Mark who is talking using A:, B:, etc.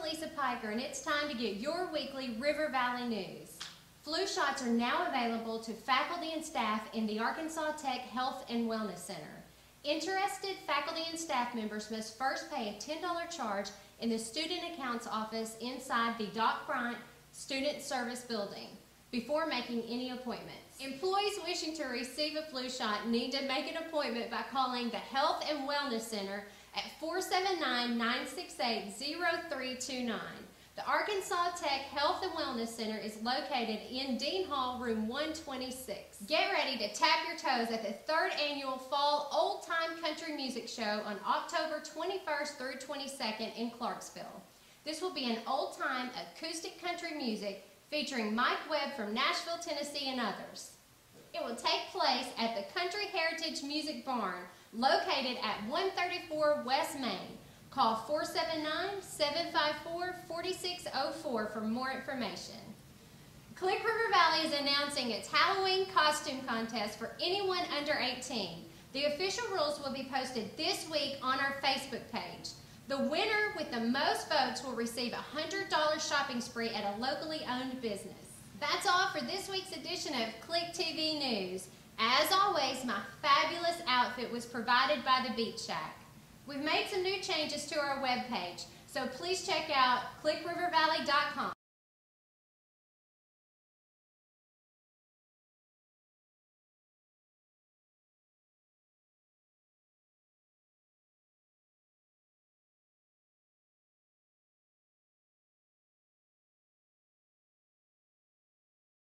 A: Hiker, and it's time to get your weekly River Valley news. Flu shots are now available to faculty and staff in the Arkansas Tech Health and Wellness Center. Interested faculty and staff members must first pay a $10 charge in the Student Accounts Office inside the Doc Bryan Student Service Building before making any appointments. Employees wishing to receive a flu shot need to make an appointment by calling the Health and Wellness Center at 479-968-0329. The Arkansas Tech Health and Wellness Center is located in Dean Hall, room 126. Get ready to tap your toes at the third annual Fall Old Time Country Music Show on October 21st through 22nd in Clarksville. This will be an old-time acoustic country music featuring Mike Webb from Nashville, Tennessee, and others. At the Country Heritage Music Barn, located at 134 West Main. Call 479-754-4604 for more information. Click River Valley is announcing its Halloween costume contest for anyone under 18. The official rules will be posted this week on our Facebook page. The winner with the most votes will receive a $100 shopping spree at a locally owned business. That's all for this week's edition of Click TV News. As always, my fabulous outfit was provided by the Beach Shack. We've made some new changes to our webpage, so please check out clickrivervalley.com.